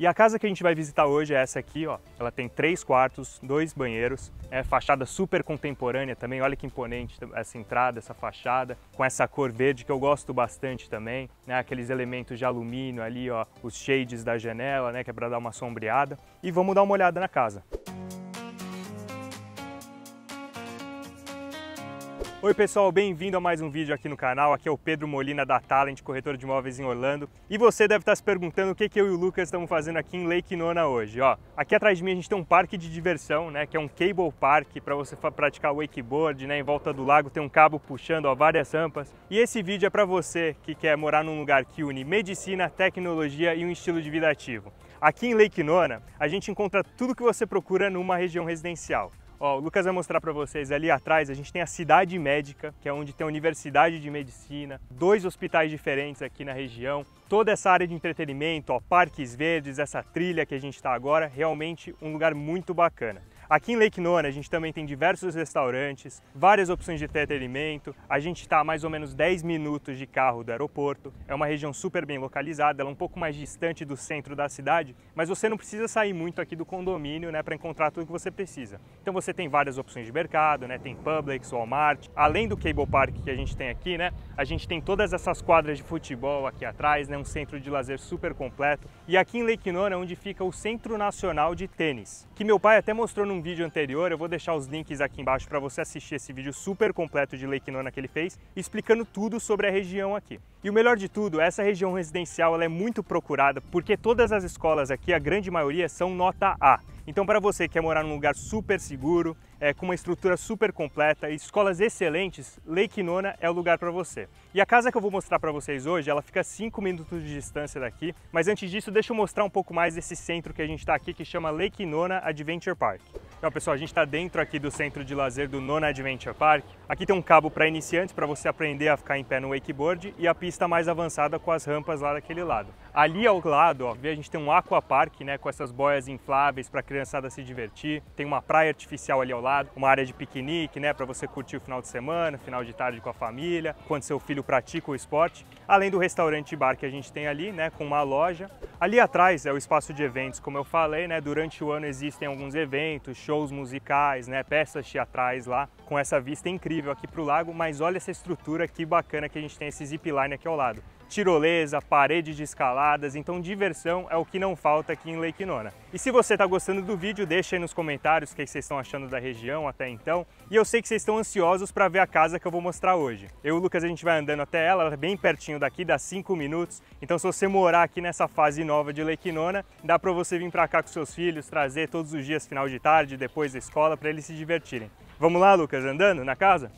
E a casa que a gente vai visitar hoje é essa aqui, ó. Ela tem três quartos, dois banheiros, é fachada super contemporânea também. Olha que imponente essa entrada, essa fachada, com essa cor verde que eu gosto bastante também, né? Aqueles elementos de alumínio ali, ó, os shades da janela, né? Que é para dar uma sombreada. E vamos dar uma olhada na casa. Oi pessoal, bem-vindo a mais um vídeo aqui no canal. Aqui é o Pedro Molina da Talent, corretor de imóveis em Orlando. E você deve estar se perguntando o que, que eu e o Lucas estamos fazendo aqui em Lake Nona hoje. Ó, aqui atrás de mim a gente tem um parque de diversão, né, que é um cable park para você praticar wakeboard, né, em volta do lago tem um cabo puxando ó, várias rampas. E esse vídeo é para você que quer morar num lugar que une medicina, tecnologia e um estilo de vida ativo. Aqui em Lake Nona, a gente encontra tudo que você procura numa região residencial. Ó, o Lucas vai mostrar para vocês ali atrás, a gente tem a Cidade Médica, que é onde tem a Universidade de Medicina, dois hospitais diferentes aqui na região, toda essa área de entretenimento, ó, parques verdes, essa trilha que a gente está agora, realmente um lugar muito bacana. Aqui em Lake Nona a gente também tem diversos restaurantes, várias opções de entretenimento. A gente está a mais ou menos 10 minutos de carro do aeroporto. É uma região super bem localizada, ela é um pouco mais distante do centro da cidade, mas você não precisa sair muito aqui do condomínio né, para encontrar tudo que você precisa. Então você tem várias opções de mercado, né, tem Publix, Walmart. Além do Cable Park que a gente tem aqui, né, a gente tem todas essas quadras de futebol aqui atrás, né, um centro de lazer super completo. E aqui em Lake Nona é onde fica o Centro Nacional de Tênis, que meu pai até mostrou num vídeo anterior, eu vou deixar os links aqui embaixo para você assistir esse vídeo super completo de Lake Nona que ele fez, explicando tudo sobre a região aqui. E o melhor de tudo, essa região residencial ela é muito procurada porque todas as escolas aqui, a grande maioria, são nota A. Então, para você que quer morar num lugar super seguro, é, com uma estrutura super completa, escolas excelentes, Lake Nona é o lugar para você. E a casa que eu vou mostrar para vocês hoje, ela fica a 5 minutos de distância daqui, mas antes disso, deixa eu mostrar um pouco mais desse centro que a gente está aqui, que chama Lake Nona Adventure Park. Então, pessoal, a gente está dentro aqui do centro de lazer do Nona Adventure Park. Aqui tem um cabo para iniciantes, para você aprender a ficar em pé no wakeboard, e a pista mais avançada com as rampas lá daquele lado. Ali ao lado, ó, a gente tem um aquapark, né, com essas boias infláveis para a criançada se divertir. Tem uma praia artificial ali ao lado, uma área de piquenique, né, para você curtir o final de semana, final de tarde com a família, quando seu filho pratica o esporte. Além do restaurante e bar que a gente tem ali, né, com uma loja. Ali atrás é o espaço de eventos, como eu falei, né, durante o ano existem alguns eventos, shows musicais, né, peças teatrais lá, com essa vista incrível aqui para o lago, mas olha essa estrutura que bacana que a gente tem esse zipline aqui ao lado tirolesa, parede de escaladas, então diversão é o que não falta aqui em Lake Nona. E se você está gostando do vídeo, deixa aí nos comentários o que vocês estão achando da região até então. E eu sei que vocês estão ansiosos para ver a casa que eu vou mostrar hoje. Eu e o Lucas a gente vai andando até ela, ela é bem pertinho daqui, dá 5 minutos. Então se você morar aqui nessa fase nova de Lake Nona, dá para você vir para cá com seus filhos, trazer todos os dias final de tarde, depois da escola, para eles se divertirem. Vamos lá, Lucas, andando na casa?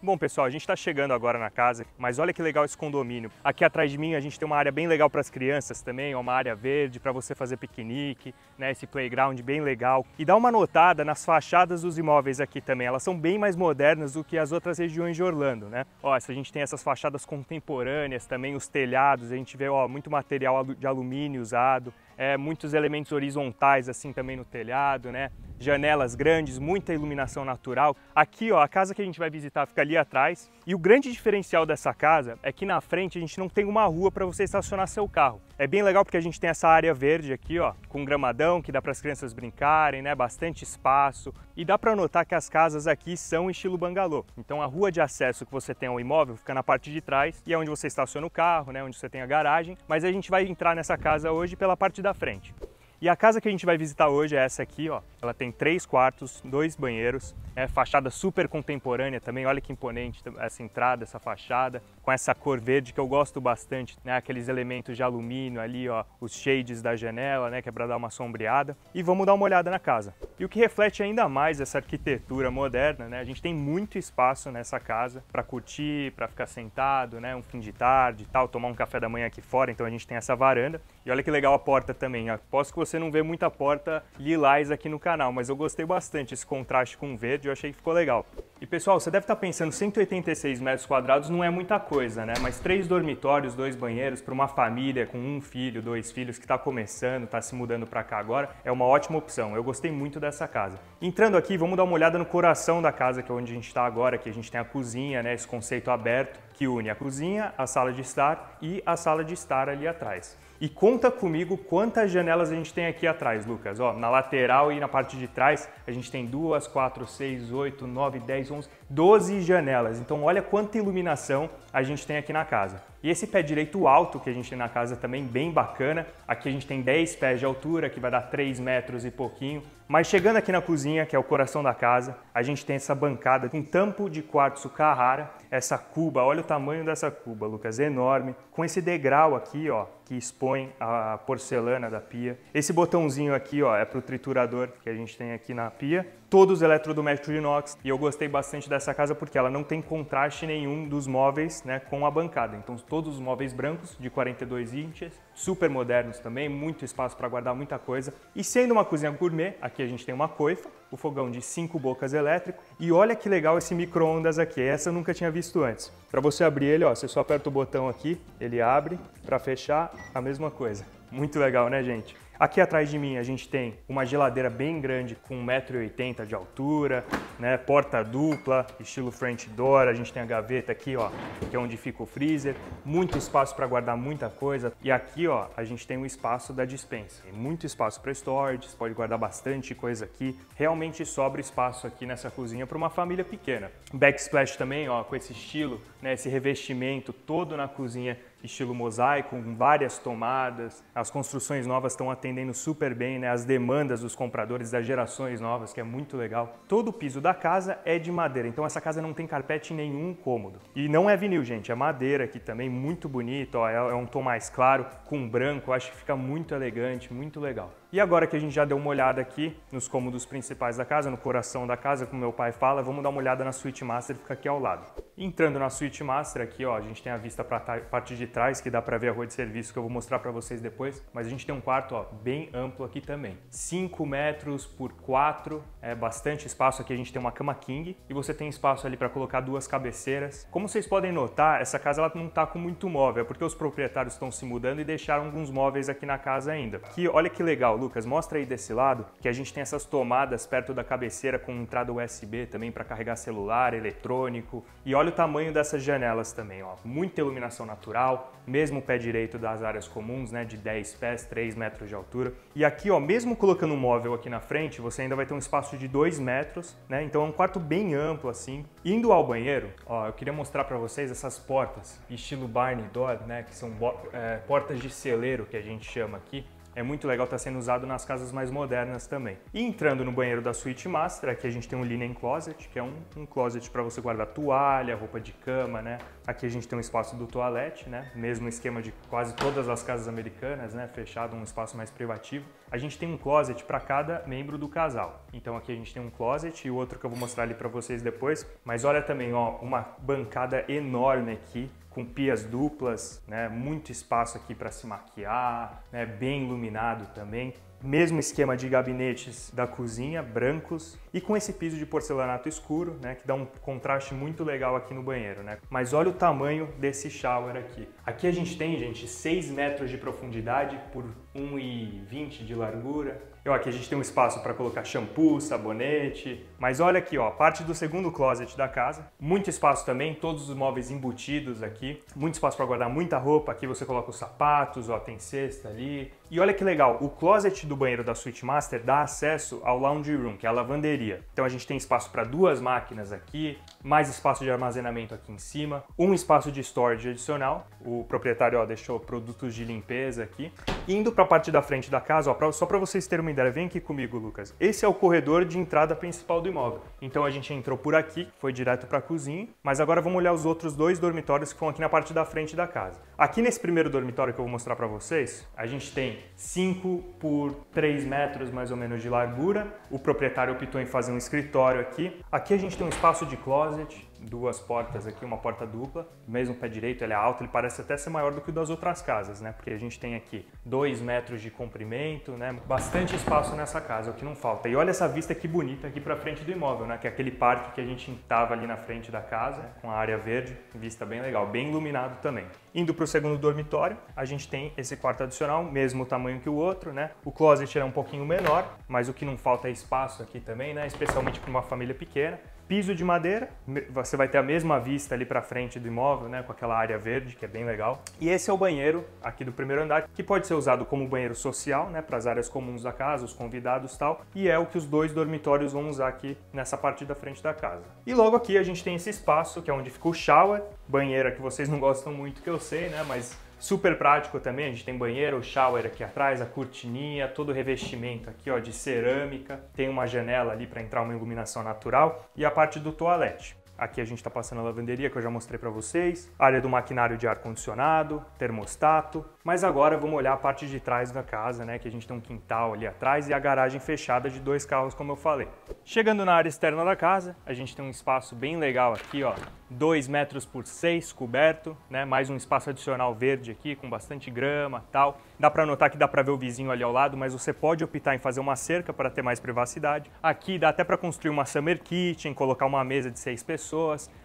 Bom, pessoal, a gente está chegando agora na casa, mas olha que legal esse condomínio. Aqui atrás de mim a gente tem uma área bem legal para as crianças também, uma área verde para você fazer piquenique, né, esse playground bem legal. E dá uma notada nas fachadas dos imóveis aqui também, elas são bem mais modernas do que as outras regiões de Orlando, né? Ó, a gente tem essas fachadas contemporâneas também, os telhados, a gente vê ó, muito material de alumínio usado, é, muitos elementos horizontais assim também no telhado, né? janelas grandes, muita iluminação natural. Aqui, ó, a casa que a gente vai visitar fica ali atrás. E o grande diferencial dessa casa é que na frente a gente não tem uma rua para você estacionar seu carro. É bem legal porque a gente tem essa área verde aqui, ó, com gramadão que dá para as crianças brincarem, né? Bastante espaço. E dá para notar que as casas aqui são estilo bangalô. Então a rua de acesso que você tem ao imóvel fica na parte de trás e é onde você estaciona o carro, né? Onde você tem a garagem. Mas a gente vai entrar nessa casa hoje pela parte da frente. E a casa que a gente vai visitar hoje é essa aqui, ó. Ela tem três quartos, dois banheiros, é fachada super contemporânea também. Olha que imponente essa entrada, essa fachada, com essa cor verde que eu gosto bastante, né? Aqueles elementos de alumínio ali, ó, os shades da janela, né? Que é para dar uma sombreada. E vamos dar uma olhada na casa. E o que reflete ainda mais essa arquitetura moderna, né? A gente tem muito espaço nessa casa para curtir, para ficar sentado, né? Um fim de tarde, tal, tomar um café da manhã aqui fora. Então a gente tem essa varanda. E olha que legal a porta também. Aposto que você não vê muita porta lilás aqui no canal, mas eu gostei bastante esse contraste com o verde, eu achei que ficou legal. E pessoal, você deve estar pensando, 186 metros quadrados não é muita coisa, né? Mas três dormitórios, dois banheiros para uma família com um filho, dois filhos que está começando, está se mudando para cá agora, é uma ótima opção. Eu gostei muito dessa casa. Entrando aqui, vamos dar uma olhada no coração da casa, que é onde a gente está agora, que a gente tem a cozinha, né? Esse conceito aberto que une a cozinha, a sala de estar e a sala de estar ali atrás. E conta comigo quantas janelas a gente tem aqui atrás, Lucas. Ó, na lateral e na parte de trás, a gente tem duas, quatro, seis, oito, nove, dez, onze, doze janelas. Então olha quanta iluminação a gente tem aqui na casa. E esse pé direito alto que a gente tem na casa também bem bacana. Aqui a gente tem 10 pés de altura, que vai dar 3 metros e pouquinho. Mas chegando aqui na cozinha, que é o coração da casa, a gente tem essa bancada com tampo de quartzo Carrara, essa cuba, olha o tamanho dessa cuba, Lucas, enorme, com esse degrau aqui, ó, que expõe a porcelana da pia. Esse botãozinho aqui, ó, é para o triturador que a gente tem aqui na pia. Todos eletrodomésticos de inox e eu gostei bastante dessa casa porque ela não tem contraste nenhum dos móveis, né, com a bancada. Então todos os móveis brancos de 42 inches, super modernos também, muito espaço para guardar muita coisa. E sendo uma cozinha gourmet, aqui a gente tem uma coifa, o fogão de cinco bocas elétrico e olha que legal esse micro-ondas aqui. Essa eu nunca tinha visto antes. Para você abrir ele, ó, você só aperta o botão aqui, ele abre. Para fechar, a mesma coisa. Muito legal, né, gente? Aqui atrás de mim a gente tem uma geladeira bem grande com 1,80m de altura, né? porta dupla, estilo French door, a gente tem a gaveta aqui, ó, que é onde fica o freezer, muito espaço para guardar muita coisa. E aqui, ó, a gente tem o espaço da dispensa. Tem muito espaço para storage, pode guardar bastante coisa aqui. Realmente sobra espaço aqui nessa cozinha para uma família pequena. Backsplash também, ó, com esse estilo, né, esse revestimento todo na cozinha estilo mosaico, com várias tomadas. As construções novas estão atendendo super bem né, as demandas dos compradores das gerações novas, que é muito legal. Todo o piso da casa é de madeira, então essa casa não tem carpete em nenhum cômodo. E não é vinil, gente, é madeira aqui também, muito bonito, ó, é, é um tom mais claro, com branco, acho que fica muito elegante, muito legal. E agora que a gente já deu uma olhada aqui nos cômodos principais da casa, no coração da casa, como meu pai fala, vamos dar uma olhada na suíte master que fica aqui ao lado. Entrando na suíte master aqui, ó, a gente tem a vista para a parte de trás, que dá para ver a rua de serviço que eu vou mostrar para vocês depois, mas a gente tem um quarto, ó, bem amplo aqui também. 5 metros por 4, é bastante espaço aqui, a gente tem uma cama king e você tem espaço ali para colocar duas cabeceiras. Como vocês podem notar, essa casa ela não está com muito móvel, é porque os proprietários estão se mudando e deixaram alguns móveis aqui na casa ainda. Aqui, olha que legal, Lucas, mostra aí desse lado que a gente tem essas tomadas perto da cabeceira com entrada USB também para carregar celular, eletrônico. E olha o tamanho dessas janelas também, ó. Muita iluminação natural, mesmo o pé direito das áreas comuns, né, de 10 pés, 3 metros de altura. E aqui, ó, mesmo colocando um móvel aqui na frente, você ainda vai ter um espaço de 2 metros, né? Então é um quarto bem amplo assim. Indo ao banheiro, ó, eu queria mostrar para vocês essas portas, estilo Barney Door, né, que são é, portas de celeiro que a gente chama aqui é muito legal estar tá sendo usado nas casas mais modernas também. E entrando no banheiro da Suite Master, aqui a gente tem um linen closet, que é um, um closet para você guardar toalha, roupa de cama, né? Aqui a gente tem um espaço do toalete, né? Mesmo esquema de quase todas as casas americanas, né? Fechado, um espaço mais privativo. A gente tem um closet para cada membro do casal. Então aqui a gente tem um closet e outro que eu vou mostrar ali para vocês depois. Mas olha também, ó, uma bancada enorme aqui com pias duplas, né? muito espaço aqui para se maquiar, né? bem iluminado também. Mesmo esquema de gabinetes da cozinha, brancos, e com esse piso de porcelanato escuro, né, que dá um contraste muito legal aqui no banheiro, né? Mas olha o tamanho desse shower aqui. Aqui a gente tem, gente, 6 metros de profundidade por 1,20 de largura, Ó, aqui a gente tem um espaço para colocar shampoo, sabonete, mas olha aqui, ó, parte do segundo closet da casa. Muito espaço também, todos os móveis embutidos aqui. Muito espaço para guardar muita roupa. Aqui você coloca os sapatos, ó, tem cesta ali. E olha que legal, o closet do banheiro da Suite Master dá acesso ao lounge room, que é a lavanderia. Então a gente tem espaço para duas máquinas aqui, mais espaço de armazenamento aqui em cima, um espaço de storage adicional. O proprietário ó, deixou produtos de limpeza aqui. Indo para a parte da frente da casa, ó, pra, só para vocês terem uma ideia, vem aqui comigo, Lucas. Esse é o corredor de entrada principal do imóvel. Então a gente entrou por aqui, foi direto para a cozinha, mas agora vamos olhar os outros dois dormitórios que estão aqui na parte da frente da casa. Aqui nesse primeiro dormitório que eu vou mostrar para vocês, a gente tem 5 por 3 metros mais ou menos de largura. O proprietário optou em fazer um escritório aqui. Aqui a gente tem um espaço de closet, duas portas aqui, uma porta dupla. Mesmo pé direito, ele é alto, ele parece até ser maior do que o das outras casas, né? Porque a gente tem aqui 2 metros de comprimento, né? Bastante espaço nessa casa, é o que não falta. E olha essa vista que bonita aqui para frente do imóvel, né? Que é aquele parque que a gente estava ali na frente da casa, com a área verde, vista bem legal, bem iluminado também. Indo para o segundo dormitório, a gente tem esse quarto adicional, mesmo tamanho que o outro, né? O closet é um pouquinho menor, mas o que não falta é espaço aqui também, né? Especialmente para uma família pequena. Piso de madeira, você vai ter a mesma vista ali para frente do imóvel, né, com aquela área verde, que é bem legal. E esse é o banheiro aqui do primeiro andar, que pode ser usado como banheiro social, né, para as áreas comuns da casa, os convidados tal, e é o que os dois dormitórios vão usar aqui nessa parte da frente da casa. E logo aqui a gente tem esse espaço, que é onde fica o shower, banheira que vocês não gostam muito, que eu sei, né, mas Super prático também, a gente tem banheiro, shower aqui atrás, a cortininha, todo o revestimento aqui ó, de cerâmica, tem uma janela ali para entrar uma iluminação natural. E a parte do toalete. Aqui a gente está passando a lavanderia que eu já mostrei para vocês, área do maquinário de ar-condicionado, termostato, mas agora vamos olhar a parte de trás da casa, né, que a gente tem um quintal ali atrás e a garagem fechada de dois carros, como eu falei. Chegando na área externa da casa, a gente tem um espaço bem legal aqui, ó, 2 metros por 6 coberto, né, mais um espaço adicional verde aqui com bastante grama, tal. Dá para notar que dá para ver o vizinho ali ao lado, mas você pode optar em fazer uma cerca para ter mais privacidade. Aqui dá até para construir uma summer kitchen, colocar uma mesa de seis pessoas.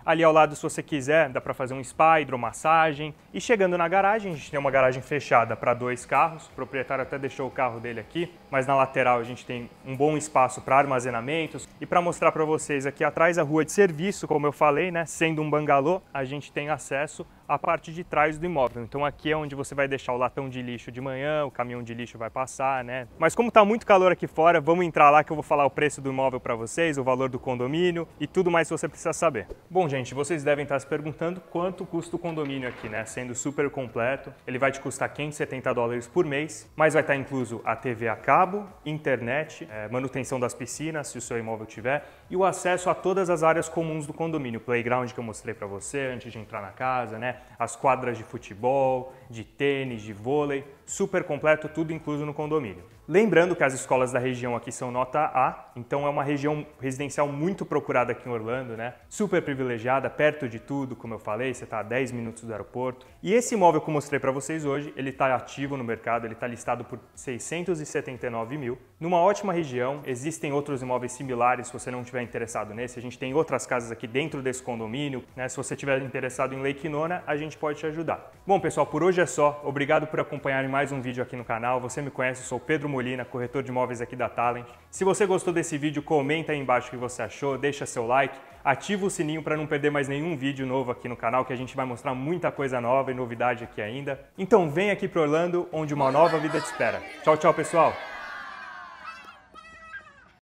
Ali ao lado, se você quiser, dá para fazer um spa, hidromassagem. E chegando na garagem, a gente tem uma garagem fechada para dois carros. O proprietário até deixou o carro dele aqui, mas na lateral a gente tem um bom espaço para armazenamentos. E para mostrar para vocês aqui atrás a rua de serviço, como eu falei, né, sendo um bangalô, a gente tem acesso a parte de trás do imóvel. Então aqui é onde você vai deixar o latão de lixo de manhã, o caminhão de lixo vai passar, né? Mas como está muito calor aqui fora, vamos entrar lá que eu vou falar o preço do imóvel para vocês, o valor do condomínio e tudo mais que você precisa saber. Bom, gente, vocês devem estar se perguntando quanto custa o condomínio aqui, né? Sendo super completo, ele vai te custar 570 dólares por mês, mas vai estar incluso a TV a cabo, internet, é, manutenção das piscinas, se o seu imóvel tiver, e o acesso a todas as áreas comuns do condomínio, playground que eu mostrei para você antes de entrar na casa, né? As quadras de futebol, de tênis, de vôlei, super completo, tudo incluso no condomínio. Lembrando que as escolas da região aqui são nota A, então é uma região residencial muito procurada aqui em Orlando, né? Super privilegiada, perto de tudo, como eu falei, você está a 10 minutos do aeroporto. E esse imóvel que eu mostrei para vocês hoje, ele está ativo no mercado, ele está listado por 679 mil. Numa ótima região, existem outros imóveis similares, se você não estiver interessado nesse, a gente tem outras casas aqui dentro desse condomínio, né? Se você estiver interessado em Lake Nona, a gente pode te ajudar. Bom, pessoal, por hoje é só. Obrigado por acompanharem mais um vídeo aqui no canal. Você me conhece, eu sou Pedro Molina, corretor de imóveis aqui da Talent. Se você gostou desse vídeo, comenta aí embaixo o que você achou, deixa seu like, ativa o sininho para não perder mais nenhum vídeo novo aqui no canal, que a gente vai mostrar muita coisa nova e novidade aqui ainda. Então vem aqui para Orlando, onde uma nova vida te espera. Tchau, tchau, pessoal!